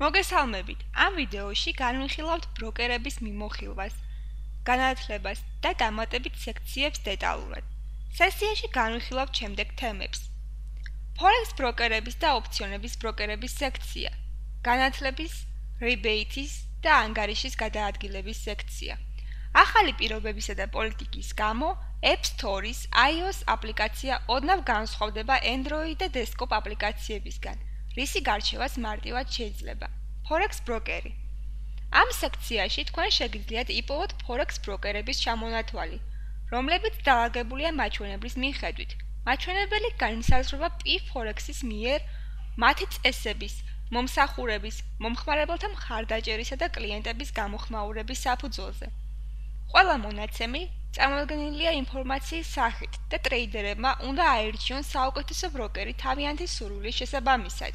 მოგესალმებით. ამ ვიდეოში განვიხილავთ ბროკერების მიმოხილვას, განათლებას და დამატებით სექციებს დეტალურად. სესიაში განვიხილავთ შემდეგ თემებს: Forex ბროკერების და ოპციონების ბროკერების სექცია, განათლების, rebate-ის და ანგარიშის გადაადგილების სექცია. ახალი პირობებისა და პოლიტიკის გამო App Store-ის iOS აპლიკაცია ოდნავ განსხვავდება Android და desktop აპლიკაციებისგან. რისი გარჩევაც მარტივად შეიძლება. Forex ბროკერი. ამ სექციაში თქვენ შეგიძლიათ იპოვოთ Forex ბროკერების ჩამონათვალი, რომლებიც დაალაგებულია მაჩვენებლის მიხედვით. მაჩვენებელი განისაზღვრება P-Forex-ის მიერ მათი წესების, მომსახურების, მომხმარებელთა მხარდაჭერისა და კლიენტების გამოხმაურების საფუძველზე. ყველა მონაცემი წარმოდგენილია ინფორმაციის სახით და ტრეიდერებმა უნდა აირჩიონ საუკეთესო ბროკერი თავიანთი სურვილის შესაბამისად.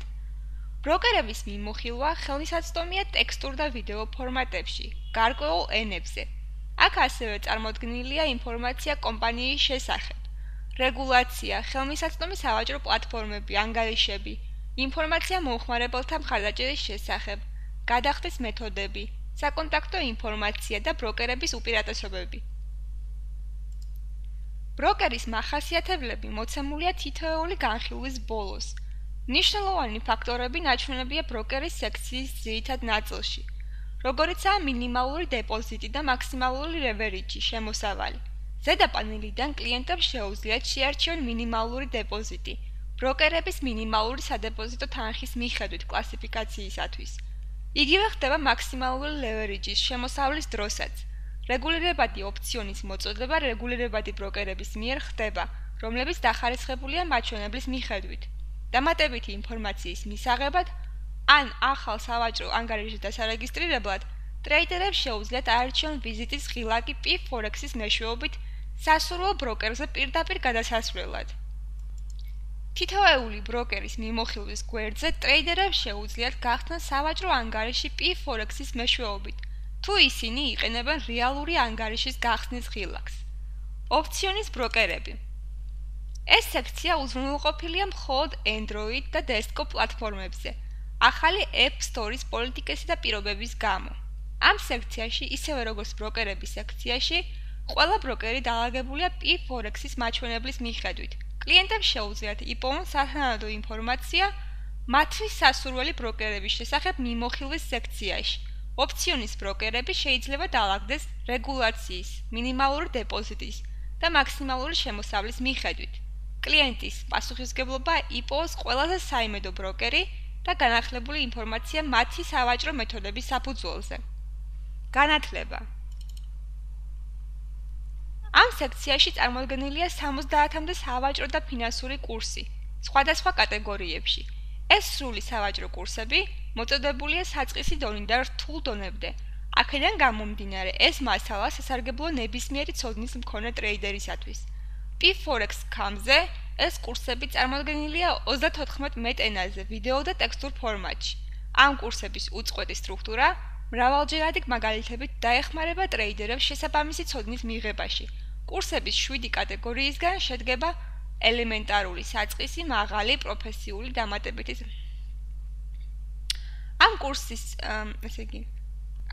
ბროკერების მიმოხილვა ხელმისაწვდომია ტექსტურ და ვიდეო ფორმატებში, გარკვეულ ენებზე. აქ ასევე წარმოდგენილია ინფორმაცია კომპანიის შესახებ. რეგულაცია, ხელმისაწვდომი სავაჭრო პლატფორმები, ანგარიშები, ინფორმაცია მომხმარებელთა მხარდაჭერის შესახებ, გადახდის მეთოდები, საკონტაქტო ინფორმაცია და ბროკერების უპირატესობები. ბროკერის מחასიათებლები მოცემულია თითოეული განხილვის ბოლოს. ნიშნულოვანი ფაქტორები ნაჩვენებია ბროკერის სექციის ძირითად ნაწილში, როგორიცაა მინიმალური დეპოზიტი და მაქსიმალური ლევერიჯი შემოსავალი. ზედა პანელიდან კლიენტებს შეუძლიათ შეარჩიონ მინიმალური დეპოზიტი ბროკერების მინიმალური სადეპოზიტო თანხის მიხედვით კლასიფიკაციისათვის. იგივე ხდება მაქსიმალური ლევერიჯის შემოსავლის დროსაც. რეგულირებადი ოპციონის მოწოდება რეგულირებადი ბროკერების მიერ ხდება, რომლებიც დახარისხებულია მაჩვენებლის მიხედვით. დამატებითი ინფორმაციის მისაღებად ან ახალ სავაჭრო ანგარიშზე დასარეგისტრირებლად ტრეიდერებს შეუძლიათ აერჩიონ ვიზიტის ღილაკი P-Forex-ის მეშვეობით სასურველ ბროკერზე პირდაპირ გადასასვლელად. თითოეული ბროკერის მიმოხილვის გვერდზე ტრეიდერებს შეუძლიათ გახსნან სავაჭრო ანგარიში P-Forex-ის მეშვეობით. თუ ისინი იყენებენ რეალური ანგარიშის გახსნის ღილაკს. ოპციონის ბროკერები. ეს სექცია უზრუნველყოფილია მხოლოდ Android და desktop პლატფორმებზე. ახალი App Store-ის პოლიტიკისა და პირობების გამო. ამ სექციაში, ისევე როგორც ბროკერების სექციაში, ყველა ბროკერი დაალაგებულია P-Forex-ის მაჩვენებლის მიხედვით. კლიენტებს შეუძლიათ იპოვონ სათანადო ინფორმაცია მათთვის სასურველი ბროკერების შესახებ მიმოხილვის სექციაში. ოპციონის ბროკერები შეიძლება დაალაგდეს რეგულაციის, მინიმალური დეპოზიტის და მაქსიმალური შემოსავლის მიხედვით. კლიენტის პასუხისგებლობა იპოვოს ყველაზე საიმედო ბროკერი და განახლებული ინფორმაცია მათი სავაჭრო მეთოდების საფუძველზე. განათლება ამ სექციაში წარმოდგენილია 70-მდე სავაჭრო და ფინანსური კურსი სხვადასხვა კატეგორიებში. ეს სრული სავაჭრო კურსები მოწოდებულია საწყისი დონიდან და რთულ დონემდე. აქედან გამომდინარე, ეს მასალა სასარგებლო ნებისმიერი ცოდნის მქონე ტრეიდერისათვის. P-Forex Camp-ზე ეს კურსები წარმოდგენილია 34 მეტ ენაზე ვიდეო და ტექსტურ ფორმატში. ამ კურსების უწყვეტი სტრუქტურა მრავალჯერადი მაგალითებით დაეხმარება ტრეიდერებს შესაბამისი ცოდნის მიღებაში. კურსების 7 კატეგორიისგან შედგება ელემენტარული საწყისი, მაღალი, პროფესიული დამატებითი ამ კურსის ესე იგი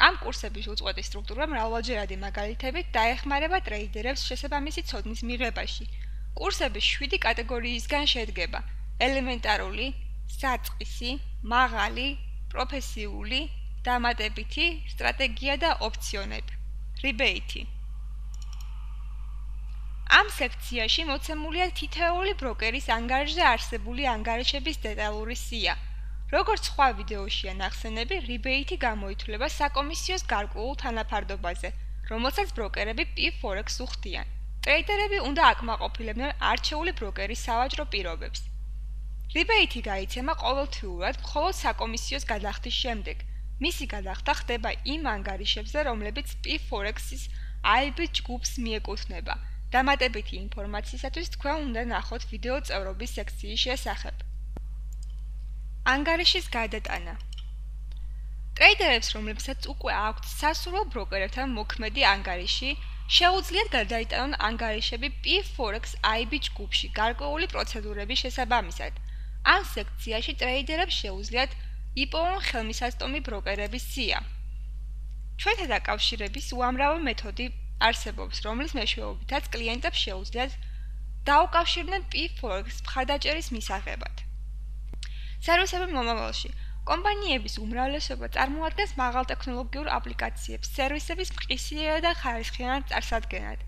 ამ კურსების უწყვეტი სტრუქტურა მრავალჯერადი მაგალითებით დაეხმარება ტრეიდერებს შესაბამისი ცოდნის მიღებაში. კურსების 7 კატეგორიისგან შედგება: ელემენტარული, საწყისი, მაღალი, პროფესიული, დამატებითი, სტრატეგია და ოპციონები. rebate ამ სექციაში მოცემულია თითოეული ბროკერის ანგარიშზე არსებული ანგარიშების დეტალური სია. როგორც სხვა ვიდეოშია ნახსენები, rebate გამოითვლება საკომისიოს გარკვეულ თანაფარდობაზე, რომელსაც ბროკერები P-Forex უხდიან. ტრეიდერები უნდა აკმაყოფილებდნენ არჩეული ბროკერის სავაჭრო პირობებს. rebate გაიცემა ყოველთვიურად მხოლოდ საკომისიოს გადახდის შემდეგ. მისი გადახდა ხდება იმ ანგარიშებზე, რომლებიც P-Forex-ის IB ჯგუფს მიეკუთვნება. დამატებითი ინფორმაციისათვის თქვენ უნდა ნახოთ ვიდეო წევრობის სექციის შესახებ. ანგარიშის გადატანა ტრეიდერებს, რომლებსაც უკვე აქვთ სასურველ ბროკერებთან მოქმედი ანგარიში, შეუძლიათ გადაიტანონ ანგარიშები P-Forex IB ჯგუფში გარკვეული პროცედურების შესაბამისად. ამ სექციაში ტრეიდერებს შეუძლიათ იპოვონ ხელმისაწვდომი ბროკერების სია. ჩვენთან დაკავშირების უამრავი მეთოდი არსებობს, რომლის მეშვეობითაც კლიენტებს შეუძლიათ დაუკავშირდნენ P4X მხარდაჭერის მისაღებად. სერვისები მომავალში კომპანიების უმრავლესობა წარმოადგენს მაღალტექნოლოგიურ აპლიკაციებს სერვისების მყისიერ და ხარისხიან წარსადგენად.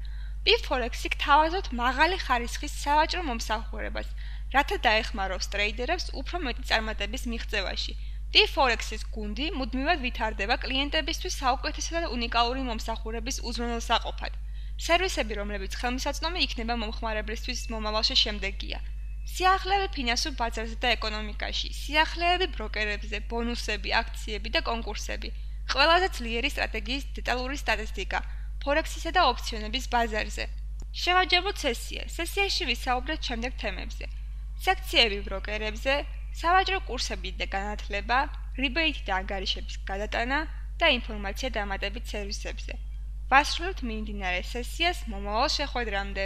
P4X-ი თავაზობთ მაღალი ხარისხის სავაჭრო მომსახურებას, რათა დაეხმაროს ტრეიდერებს უფრო მეტი წარმატების მიღწევაში. D4X-ის გუნდი მუდმივად ვითარდება კლიენტებისთვის საუკეთესო და უნიკალური მომსახურების უზრუნველსაყოფად. სერვისები, რომლებიც ხელმისაწვდომი იქნება მომხმარებლისთვის მომავალში შემდეგია: სიახლეები ფინანსურ ბაზარზე და ეკონომიკაში, სიახლეები ბროკერებზე, ბონუსები, აქციები და კონკურსები, ყველაზე ძლიერი სტრატეგიის დეტალური სტატისტიკა, ფორექსისა და ოფციონების ბაზარზე. შევაჯამოთ სესია. სესიაში ვისაუბრეთ შემდეგ თემებზე: სექციები ბროკერებზე, სავაჭრო კურსები და განათლება, რიბეიტი და ანგარიშების გადატანა და ინფორმაცია დამატებით სერვისებზე. ვასრულებთ მიმდინარე სესიას მომავალ შეხვედრამდე.